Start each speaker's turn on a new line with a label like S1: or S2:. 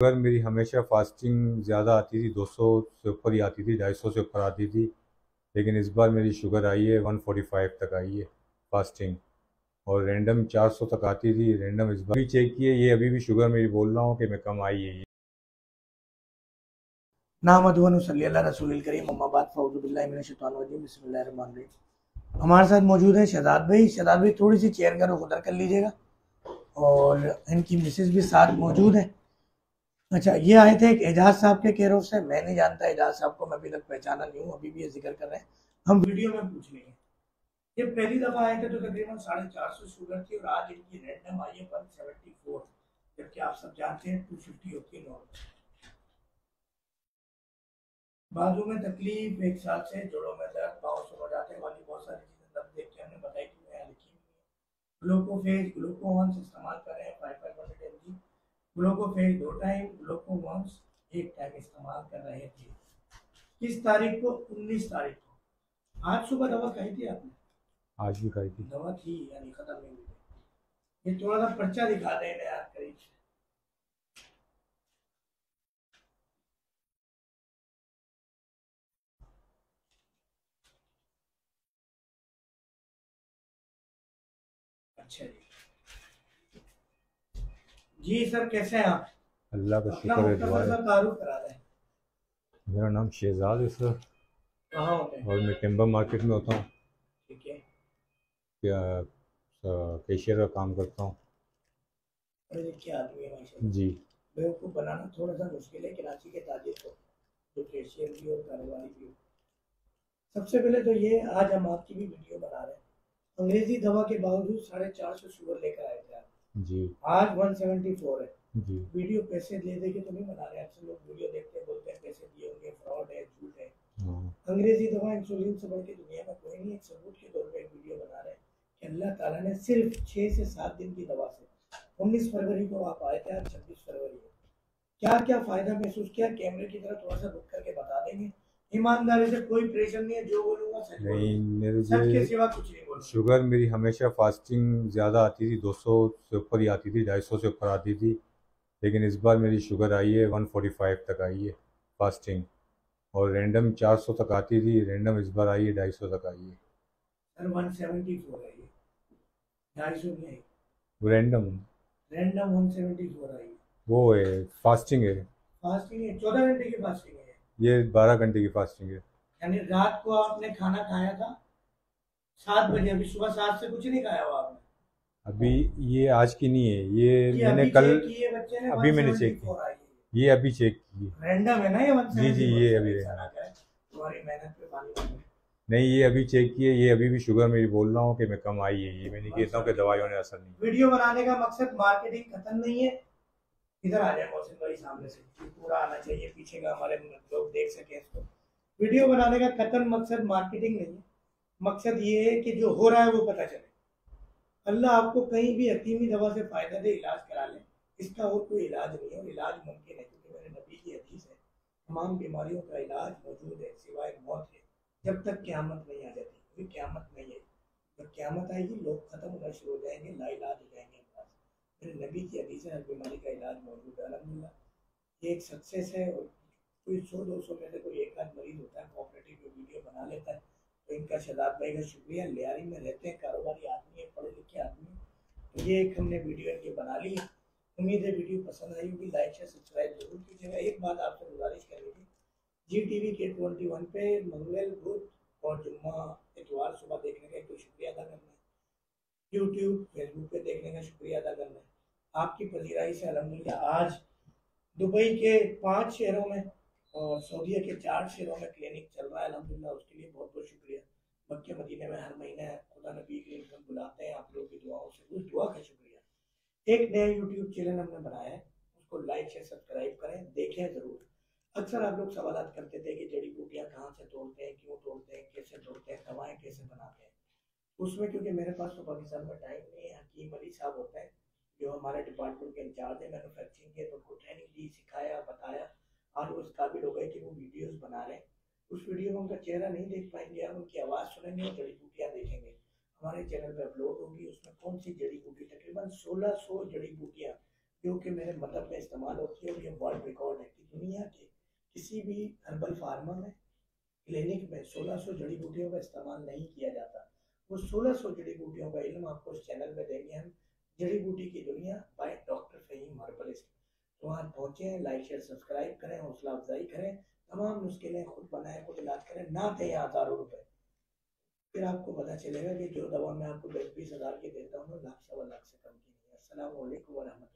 S1: Sugar मेरी हमेशा fasting ज़्यादा आती थी 200 से ऊपर ही आती थी 250 से ऊपर आती थी, लेकिन इस बार मेरी शुगर आई है 145 तक आई है फास्टिंग और रैंडम 400 तक आती थी रैंडम इस बार। भी चेक किए, ये अभी भी शुगर मेरी बोल रहा हूँ कि मैं कम आई है
S2: रसूल करीम हमारे साथ मौजूद है शहजाद भाई। शहजाद भाई, थोड़ी सी चेयर करो, उधर कर लीजिएगा। और इनकी मिसेज भी साथ मौजूद है। अच्छा ये आए थे एक एजाज साहब के केरों से। मैं नहीं जानता एजाज साहब को, मैं अभी तक पहचाना नहीं हूँ, अभी भी ये ज़िक्र कर रहे हैं। हम वीडियो में पूछ लेंगे ये पहली दफ़ा आए थे तो तकरीबन साढ़े चार सौ शुगर थी और आज इनकी रैंडम आई है वन सेवेंटी फोर, जबकि आप सब जानते हैं टू फिफ्टी होती है नॉर्मल बाजू में तकलीफ़, एक साथ से जोड़ों में दर्द, पाँव समझ आते वाली बहुत सारी चीज़ें दर्द देख के हमने बताई कि मैं लिखी हुई है ग्लूकोफेज ग्लूकोन इस्तेमाल कर रहे हैं five five hundred M G Glucophage दो टाइम ग्लूकोवंस एक टाइम इस्तेमाल कर रहे थे। किस तारीख को? 19 तारीख को। आज सुबह दवा खाई थी आपने?
S1: आज भी खाई थी।
S2: दवा थी यानी खत्म नहीं हुई ये थोड़ा सा पर्चा दिखा दे यार करीब अच्छा जी। जी सर कैसे हैं आप?
S1: अल्लाह का शुक्र है दुआ है। मेरा नाम शहजाद है सर।
S2: कहाँ
S1: और मैं टिम्बर मार्केट में होता हूँ।
S2: ठीक है।
S1: क्या कैशियर का काम करता हूँ।
S2: अरे क्या आदमी है माशाल्लाह।
S1: जी।
S2: बेवकूफ़ बनाना थोड़ा सा मुश्किल है कराची के ताजिर को जो कैशियर भी हो कारोबारी भी सबसे पहले तो ये आज हम आपकी भी वीडियो बना रहे हैं। अंग्रेज़ी दवा के बावजूद साढ़े चार सौ शुगर लेकर आए
S1: जी।
S2: आज 174 है।
S1: जी।
S2: वीडियो पैसे दे दे के तो नहीं बना रहे अक्सर लोग वीडियो देखते बोलते हैं पैसे दिए होंगे फ्रॉड है झूठ है।
S1: हाँ।
S2: अंग्रेज़ी दवा इंसुलिन से बढ़ के दुनिया में कोई नहीं एक सबूत के तौर पे एक वीडियो बना रहे हैं कि अल्लाह ताला ने सिर्फ़ छः से सात दिन की दवा से उन्नीस फरवरी को आप आए थे आज छब्बीस फरवरी है। क्या क्या फ़ायदा महसूस किया? कैमरे की तरह थोड़ा सा रुक करके बता देंगे। ईमानदारी से कोई प्रेशर नहीं है जो बोलूँगा सच
S1: नहीं मेरे
S2: सच के सिवा कुछ नहीं बोलूँगा
S1: शुगर मेरी हमेशा फास्टिंग ज़्यादा आती थी 200 से ऊपर ही आती थी 250 से ऊपर आती थी। लेकिन इस बार मेरी शुगर आई है 145 तक आई है फास्टिंग और रैंडम 400 तक आती थी रैंडम इस बार आई है 250 तक आई है।
S2: सर 174 है। ये ढाई सौ नहीं है
S1: रैंडम
S2: रैंडम 174 आई है।
S1: वो है फास्टिंग है।
S2: फास्टिंग है चौदह घंटे की फास्टिंग है।
S1: ये 12 घंटे की फास्टिंग है।
S2: यानी रात को आपने खाना खाया था? सात बजे अभी सुबह सात से कुछ नहीं खाया हुआ आपने?
S1: अभी ये आज की नहीं है ये मैंने कल अभी मैंने चेक
S2: 174 आई है।
S1: ये अभी चेक की
S2: रैंडम है ना ये 174
S1: जी, जी, ये अभी है।
S2: तुम्हारी मेहनत पे पानी
S1: नहीं ये अभी चेक किए ये अभी भी शुगर मेरी बोल रहा हूँ कि मैं कम आई है ये मैं नहीं कहता हूँ कि दवाइयों ने असर नहीं
S2: वीडियो बनाने का मकसद मार्केटिंग खत्म नहीं है। इधर आ जाए मोहसिन भाई सामने से। पूरा आना चाहिए, पीछे का हमारे लोग देख सके इसको। वीडियो बनाने का कतन मकसद मार्केटिंग नहीं है। मकसद ये है कि जो हो रहा है वो पता चले। अल्लाह आपको कहीं भी हकीमी दवा से फ़ायदा दे, इलाज करा ले। इसका और कोई इलाज नहीं है इलाज मुमकिन है, क्योंकि मेरे नबी की हदीस है, तमाम बीमारियों का इलाज मौजूद है, सिवाय मौत है जब तक क्यामत नहीं आ जाती, क्योंकि क्यामत नहीं है। जब क्यामत आएगी, लोग खत्म होना शुरू हो जाएँगे लाइलाज हो जाएँगे नबी की हदीस है हर बीमारी का इलाज मौजूद है अलहमदिल्ला ये एक सक्सेस है और कोई सौ, दो सौ में से कोई एक आध मरीज़ होता है कोऑपरेटिव में वीडियो बना लेता है तो इनका शदाब भाई का शुक्रिया, लियारी में रहते हैं, कारोबारी आदमी है पढ़े लिखे आदमी। तो ये एक हमने वीडियो इनकी बना ली है। उम्मीद है वीडियो पसंद आई होगी लाइक शेयर सब्सक्राइब ज़रूर कीजिएगा। एक बात आपसे गुजारिश करनी थी जी टी वी के ट्वेंटी वन पे मंगल, बुध और जुम्मा, इतवार सुबह देखने का एक तो शुक्रिया अदा करना है। यूट्यूब फेसबुक पे देखने का शुक्रिया अदा करना आपकी पजीराई से अलहमदिल्ला आज दुबई के पाँच शहरों में और सऊदीया के चार शहरों में क्लिनिक चल रहा है अलहमदिल्ला उसके लिए बहुत बहुत शुक्रिया। मक्के, मदीने में हर महीने खुदा नबी के हम बुलाते हैं, आप लोगों की दुआओं से। उस दुआ का शुक्रिया। एक नया यूट्यूब चैनल हमने बनाया है, उसको लाइक शेयर सब्सक्राइब करें, देखें ज़रूर। अक्सर आप लोग सवाल करते थे कि जड़ी बूटियाँ कहाँ से तोड़ते हैं, क्यों तोड़ते हैं, कैसे तोड़ते हैं, दवाएँ कैसे बनाते हैं? उसमें क्योंकि मेरे पास तो पाकिस्तान में टाइम नहीं है, हकीम अली साहब होते हैं जो हमारे डिपार्टमेंट के इंचार्ज है मैनुफैक्चरिंग के तो उनको ट्रेनिंग दी, सिखाया, बताया। आज वो इस काबिल हो गए कि वो वीडियोस बना रहे हैं। उस वीडियो में उनका चेहरा नहीं देख पाएँगे, हम उनकी आवाज़ सुनेंगे और जड़ी बूटियाँ देखेंगे। हमारे चैनल पर अपलोड होगी, उसमें कौन सी जड़ी बूटी, तकरीबन सोलह सौ जड़ी बूटियाँ, जो कि मेरे मतलब में इस्तेमाल होती है और ये वर्ल्ड रिकॉर्ड है। कि दुनिया के किसी भी हर्बल फार्मा में क्लिनिक में सोलह सौ जड़ी बूटियों का इस्तेमाल नहीं किया जाता। वो सोलह सौ जड़ी बूटियों का इल्म आपको इस चैनल में देंगे हम। जड़ी बूटी की दुनिया बाय डॉक्टर फहीम हर्बलिस्ट तो वहाँ पहुँचे लाइक शेयर सब्सक्राइब करें, हौसला अफजाई करें। तमाम नुस्खे लें, खुद बनाए, खुद इलाज करें, ना दें हज़ारों रुपए। फिर आपको पता चलेगा कि जो दवा मैं आपको दस बीस हज़ार की देता हूँ लाख सवा लाख से कम की नहीं है। असल वरहमल